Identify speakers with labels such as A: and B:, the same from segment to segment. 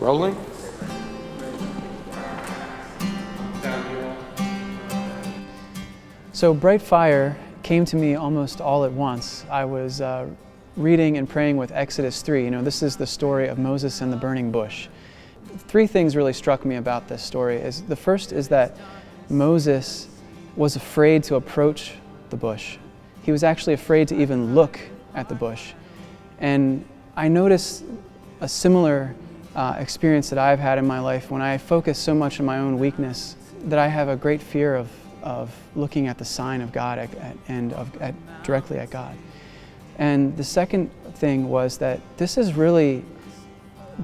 A: Rolling?
B: So Bright Fire came to me almost all at once. I was uh, reading and praying with Exodus 3. You know, this is the story of Moses and the burning bush. Three things really struck me about this story. Is the first is that Moses was afraid to approach the bush. He was actually afraid to even look at the bush. And I noticed a similar uh, experience that I've had in my life when I focus so much on my own weakness that I have a great fear of, of looking at the sign of God at, at, and of, at, directly at God. And the second thing was that this is really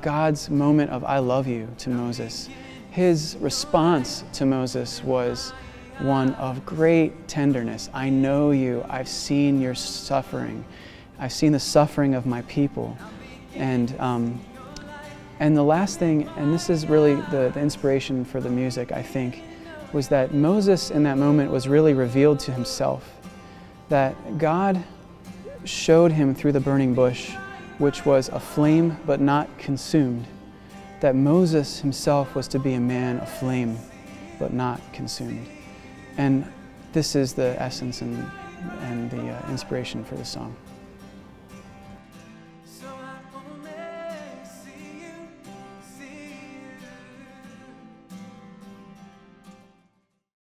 B: God's moment of I love you to Moses. His response to Moses was one of great tenderness. I know you. I've seen your suffering. I've seen the suffering of my people. And, um, and the last thing, and this is really the, the inspiration for the music, I think, was that Moses in that moment was really revealed to himself. That God showed him through the burning bush, which was a flame but not consumed, that Moses himself was to be a man of flame but not consumed. And this is the essence and, and the uh, inspiration for the song.